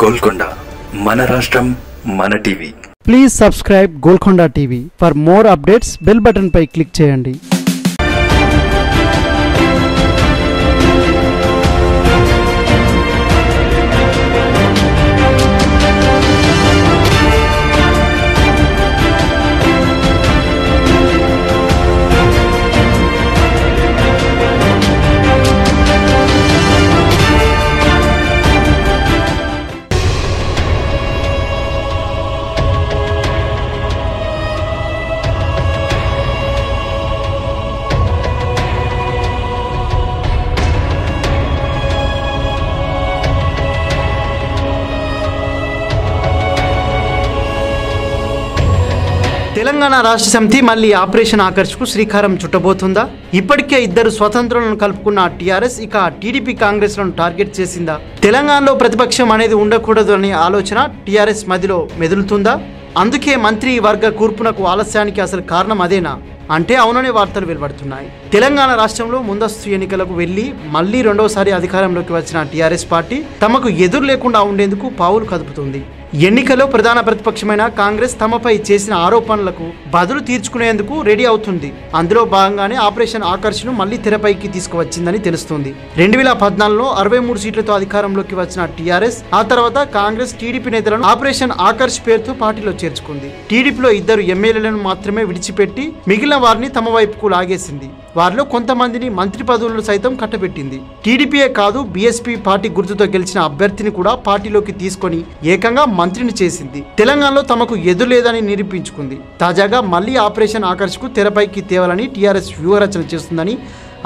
గోల్కొండ మన రాష్ట్రం మన TV. Please subscribe Golconda TV. For more updates bell button pi click చేయండి. తెలంగాణ రాష్ట్ర సమితి మళ్ళీ ఆపరేషన్ ఆకర్ష్కు శ్రీకారం చుట్టబోతుందా? ఇప్పటికే ఇద్దరు స్వతంత్రులను కలుపుకున్న టీఆర్ఎస్ ఇక టీడీపీ కాంగ్రెస్లను టార్గెట్ చేసిందా? తెలంగాణలో ప్రతిపక్షం అనేది ఉండకూడదు అనే ఆలోచన టీఆర్ఎస్ మధ్యలో మెదులుతుందా? అందుకే మంత్రి వర్గ కూర్పునకు ఆలస్యానికి అసలు కారణం అదేనా? అంటే అవుననే వార్తలు వెలువడుతున్నాయి. తెలంగాణ రాష్ట్రంలో ముందస్తు ఎన్నికలకు వెళ్ళి మళ్ళీ రెండవసారి అధికారంలోకి వచ్చిన టీఆర్ఎస్ పార్టీ తమకు ఎదురు లేకుండా ఉండేందుకు పావులు కదుపుతుంది. ఎన్నికలో ప్రధాన ప్రతిపక్షమైన కాంగ్రెస్ తమపై చేసిన ఆరోపణలకు బదులు తీర్చుకునేందుకు రెడీ అవుతుంది. అందులో భాగంగానే ఆపరేషన్ ఆకర్షణ మళ్ళీ తెరపైకి తీసుకువచ్చిందని తెలుస్తుంది. రెండు వేల పద్నాలుగులో అరవై మూడు సీట్లతో అధికారంలోకి వచ్చిన టీఆర్ఎస్ ఆ తర్వాత కాంగ్రెస్ టీడీపీ నేతలను ఆపరేషన్ ఆకర్ష్ పేరుతో పార్టీలో చేర్చుకుంది. టీడీపీలో ఇద్దరు ఎమ్మెల్యేలను మాత్రమే విడిచిపెట్టి మిగిలిన వారిని తమ వైపుకు లాగేసింది. వారిలో కొంతమందిని మంత్రి పదవులను సైతం కట్టబెట్టింది. టీడీపీయే కాదు బీఎస్పీ పార్టీ గుర్తుతో గెలిచిన అభ్యర్థిని కూడా పార్టీలోకి తీసుకొని ఏకంగా మంత్రిని చేసింది. తెలంగాణలో తమకు ఎదురులేదని నిరూపించుకుంది. తాజాగా మళ్ళీ ఆపరేషన్ ఆకర్షకు తెరపైకి తేవాలని టీఆర్ఎస్ వ్యూహరచన చేస్తుందని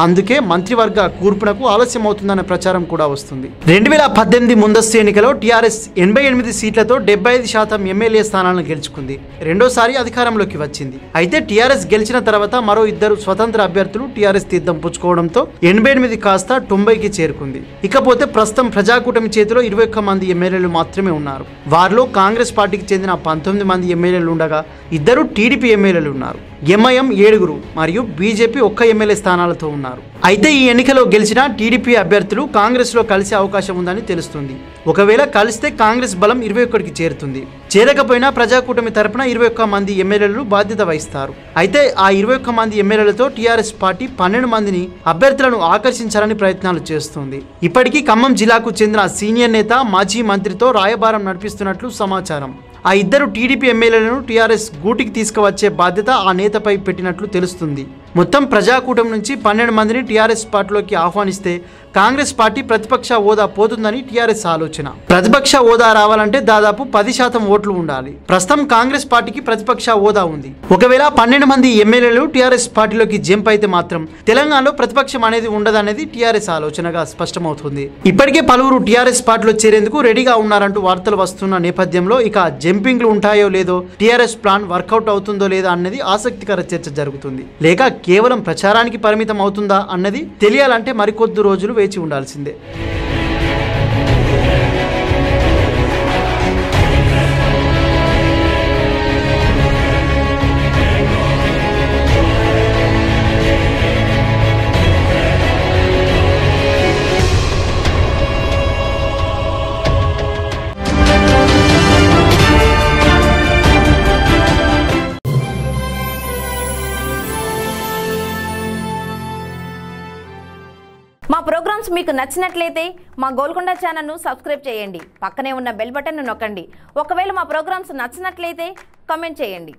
అందుకే మంత్రివర్గ కూర్పునకు ఆలస్యం ప్రచారం కూడా వస్తుంది. రెండు వేల పద్దెనిమిది ముందస్తు ఎన్నికలో టీఆర్ఎస్ ఎనభై ఎనిమిది సీట్లతో డెబ్బై ఐదు శాతం ఎమ్మెల్యే స్థానాలను గెలుచుకుంది. రెండోసారి అధికారంలోకి వచ్చింది. అయితే టీఆర్ఎస్ గెలిచిన తర్వాత మరో ఇద్దరు స్వతంత్ర అభ్యర్థులు టీఆర్ఎస్ తీర్థం పుచ్చుకోవడంతో ఎనభై ఎనిమిది కాస్త తొంభైకి చేరుకుంది. ఇకపోతే ప్రస్తుతం ప్రజాకూటమి చేతిలో ఇరవై ఒక్క మంది ఎమ్మెల్యేలు మాత్రమే ఉన్నారు. వారిలో కాంగ్రెస్ పార్టీకి చెందిన పంతొమ్మిది మంది ఎమ్మెల్యేలు ఉండగా ఇద్దరు టీడీపీ ఎమ్మెల్యేలు ఉన్నారు. ఎంఐఎం ఏడుగురు మరియు బీజేపీ ఒక్క ఎమ్మెల్యే స్థానాలతో ఉన్నారు. అయితే ఈ ఎన్నికలో గెలిచిన టీడీపీ అభ్యర్థులు కాంగ్రెస్లో కలిసే అవకాశం ఉందని తెలుస్తుంది. ఒకవేళ కలిస్తే కాంగ్రెస్ బలం ఇరవై ఒక్కడికి చేరుతుంది. చేరకపోయినా ప్రజాకూటమి తరపున ఇరవై ఒక్క మంది ఎమ్మెల్యేలు బాధ్యత వహిస్తారు. అయితే ఆ ఇరవై ఒక్క మంది ఎమ్మెల్యేలతో టీఆర్ఎస్ పార్టీ పన్నెండు మందిని అభ్యర్థులను ఆకర్షించాలని ప్రయత్నాలు చేస్తుంది. ఇప్పటికీ ఖమ్మం జిల్లాకు చెందిన సీనియర్ నేత మాజీ మంత్రితో రాయబారం నడిపిస్తున్నట్లు సమాచారం. ఆ ఇద్దరు టీడీపీ ఎమ్మెల్యేలను టీఆర్ఎస్ గూటికి తీసుకువచ్చే బాధ్యత ఆ నేతపై పెట్టినట్లు తెలుస్తుంది. మొత్తం ప్రజాకూటమి నుంచి పన్నెండు మందిని టీఆర్ఎస్ పార్టీలోకి ఆహ్వానిస్తే కాంగ్రెస్ పార్టీ ప్రతిపక్ష హోదా పోతుందని టీఆర్ఎస్ ఆలోచన. ప్రతిపక్ష హోదా రావాలంటే దాదాపు పది శాతం ఓట్లు ఉండాలి. ప్రస్తుతం కాంగ్రెస్ పార్టీకి ప్రతిపక్ష హోదా ఉంది. ఒకవేళ పన్నెండు మంది ఎమ్మెల్యేలు టీఆర్ఎస్ పార్టీలోకి జంప్ అయితే మాత్రం తెలంగాణలో ప్రతిపక్షం అనేది ఉండదనేది టీఆర్ఎస్ ఆలోచనగా స్పష్టమవుతుంది. ఇప్పటికే పలువురు టీఆర్ఎస్ పార్టీలో చేరేందుకు రెడీగా ఉన్నారంటూ వార్తలు వస్తున్న నేపథ్యంలో ఇక జంపింగ్లు ఉంటాయో లేదో టీఆర్ఎస్ ప్లాన్ వర్కౌట్ అవుతుందో లేదో అన్నది ఆసక్తికర చర్చ జరుగుతుంది. లేక కేవలం ప్రచారానికి పరిమితం అవుతుందా అన్నది తెలియాలంటే మరికొద్ది రోజులు వేచి ఉండాల్సిందే. ప్రోగ్రామ్స్ మీకు నచ్చినట్లయితే మా గోల్కొండ ఛానల్ను సబ్స్క్రైబ్ చేయండి. పక్కనే ఉన్న బెల్ బటన్ను నొక్కండి. ఒకవేళ మా ప్రోగ్రామ్స్ నచ్చినట్లయితే కామెంట్ చేయండి.